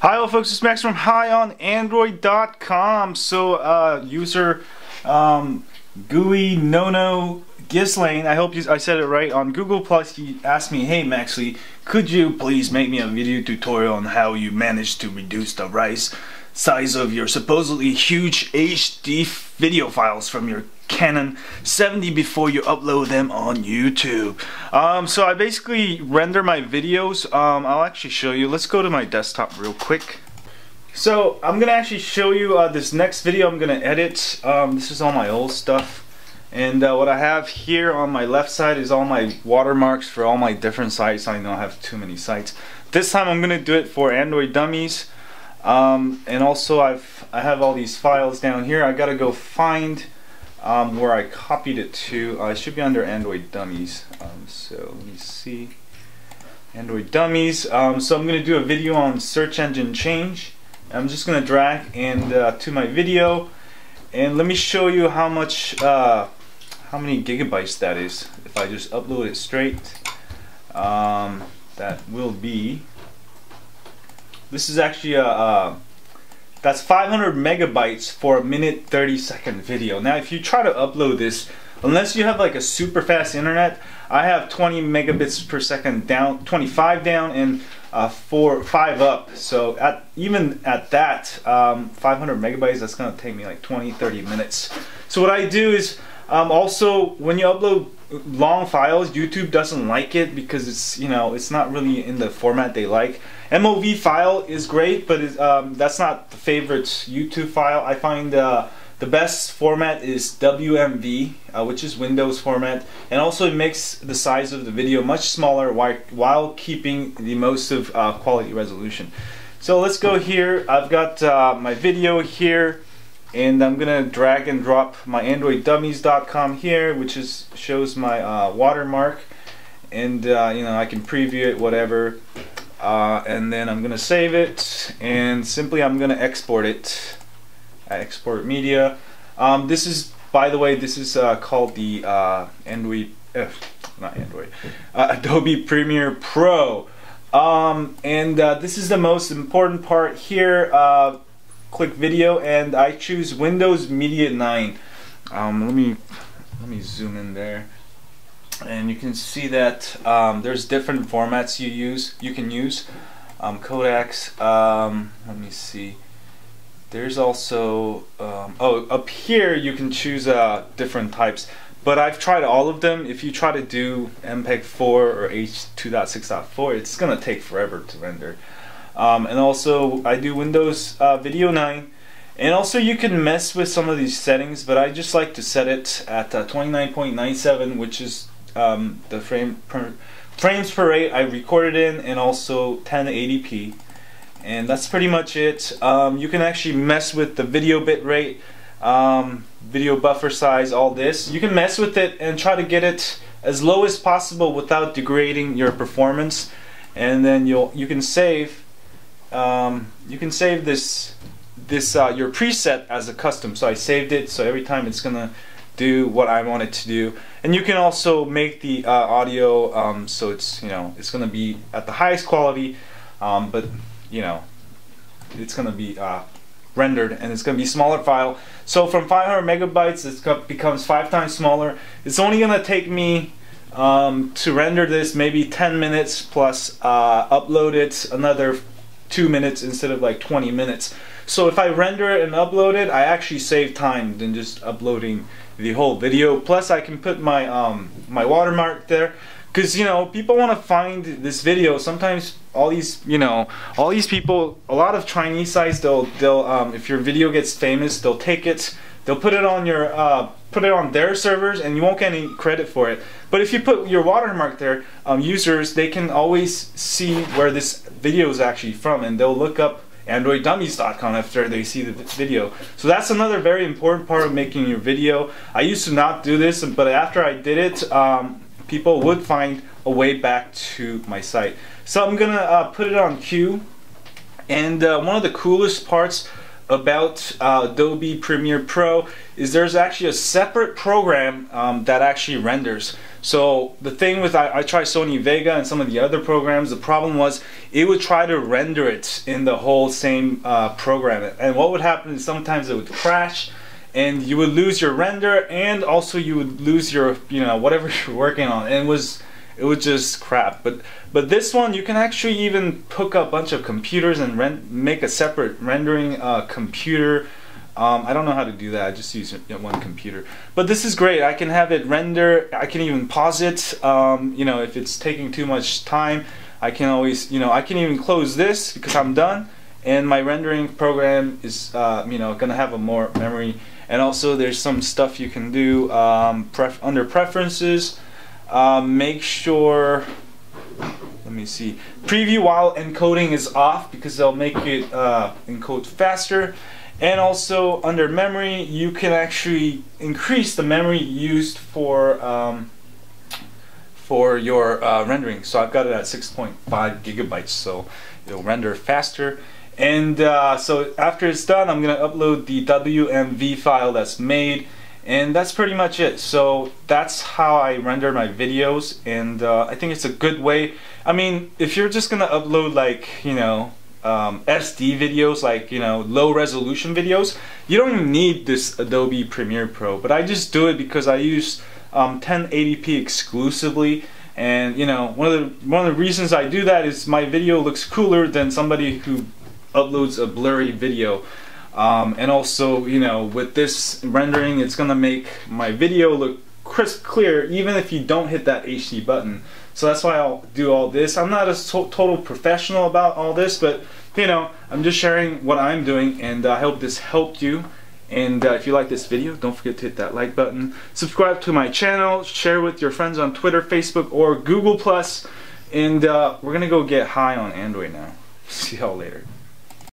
Hi all folks, it's Max from HighOnAndroid.com. So uh, user um, Gooey Nono Gislane, I hope you, I said it right, on Google Plus he asked me, hey Max Lee, could you please make me a video tutorial on how you managed to reduce the size of your supposedly huge HD video files from your Canon 7D before you upload them on YouTube. Um, so I basically render my videos. Um, I'll actually show you. Let's go to my desktop real quick. So I'm gonna actually show you uh, this next video I'm gonna edit. Um, this is all my old stuff. And uh, what I have here on my left side is all my watermarks for all my different sites. I I have too many sites. This time I'm gonna do it for Android Dummies. Um, and also I've I have all these files down here I gotta go find um, where I copied it to uh, it should be under Android Dummies. Um, so let me see. Android Dummies. Um, so I'm gonna do a video on search engine change. I'm just gonna drag and uh, to my video. And let me show you how much uh, how many gigabytes that is. If I just upload it straight um, that will be this is actually a, uh, that's 500 megabytes for a minute 30 second video. Now if you try to upload this, unless you have like a super fast internet, I have 20 megabits per second down, 25 down and uh, four, five up. So at even at that, um, 500 megabytes, that's gonna take me like 20, 30 minutes. So what I do is um, also when you upload long files, YouTube doesn't like it because it's you know it's not really in the format they like. MOV file is great, but um, that's not the favorite YouTube file. I find uh, the best format is WMV, uh, which is Windows format, and also it makes the size of the video much smaller while, while keeping the most of uh, quality resolution. So let's go here. I've got uh, my video here and I'm gonna drag and drop my AndroidDummies.com here which is shows my uh, watermark. And uh, you know I can preview it whatever. Uh, and then I'm gonna save it and simply I'm gonna export it. I export media. Um, this is by the way this is uh, called the uh, Android uh, not Android Adobe Premiere Pro. Um, and this is the most important part here click video and I choose Windows Media 9 um, let me let me zoom in there. And you can see that um, there's different formats you use you can use. Um, codecs um, let me see. There's also um, oh up here you can choose uh, different types. But I've tried all of them. If you try to do MPEG 4 or H.264 it's gonna take forever to render um, and also I do Windows uh, Video 9 and also you can mess with some of these settings but I just like to set it at uh, 29.97 which is um, the frame per, frames per rate I recorded in and also 1080p and that's pretty much it. Um, you can actually mess with the video bit rate um, video buffer size all this. You can mess with it and try to get it as low as possible without degrading your performance. And then you'll you can save um, you can save this this uh, your preset as a custom. So I saved it, so every time it's gonna do what I want it to do. And you can also make the uh, audio um, so it's you know it's gonna be at the highest quality, um, but you know it's gonna be uh, rendered and it's gonna be smaller file. So from 500 megabytes, it becomes five times smaller. It's only gonna take me um, to render this maybe 10 minutes plus uh, upload it another two minutes instead of like 20 minutes. So if I render it and upload it, I actually save time than just uploading the whole video. Plus I can put my um, my watermark there because you know people want to find this video sometimes all these you know all these people a lot of Chinese sites they'll they'll um, if your video gets famous they'll take it they'll put it on your uh, put it on their servers and you won't get any credit for it but if you put your watermark there um, users they can always see where this video is actually from and they'll look up androiddummies.com after they see the video. So that's another very important part of making your video. I used to not do this, but after I did it, um, people would find a way back to my site. So I'm gonna uh, put it on queue. And uh, one of the coolest parts about uh, Adobe Premiere Pro is there's actually a separate program um, that actually renders. So the thing with I, I tried Sony Vega and some of the other programs, the problem was it would try to render it in the whole same uh, program, and what would happen is sometimes it would crash, and you would lose your render, and also you would lose your you know whatever you're working on, and it was it was just crap. But but this one you can actually even hook up a bunch of computers and rent make a separate rendering uh, computer um, I don't know how to do that. I just use one computer. But this is great. I can have it render. I can even pause it. Um, you know, if it's taking too much time, I can always, you know, I can even close this because I'm done. And my rendering program is, uh, you know, gonna have a more memory. And also, there's some stuff you can do um, pref under preferences. Uh, make sure. Let me see. Preview while encoding is off because they'll make it uh, encode faster. And also under memory, you can actually increase the memory used for um, for your uh, rendering. So I've got it at 6.5 gigabytes, so it'll render faster. And uh, so after it's done, I'm gonna upload the WMV file that's made, and that's pretty much it. So that's how I render my videos, and uh, I think it's a good way. I mean, if you're just gonna upload like you know um, SD videos, like you know low resolution videos, you don't need this Adobe Premiere Pro. But I just do it because I use um, 1080p exclusively, and you know one of the one of the reasons I do that is my video looks cooler than somebody who uploads a blurry video. Um, and also, you know, with this rendering, it's gonna make my video look crisp clear, even if you don't hit that HD button. So that's why I'll do all this. I'm not a to total professional about all this, but you know, I'm just sharing what I'm doing, and I hope this helped you. And uh, if you like this video, don't forget to hit that like button. Subscribe to my channel, share with your friends on Twitter, Facebook, or Google+. And uh, we're going to go get high on Android now. See y'all later.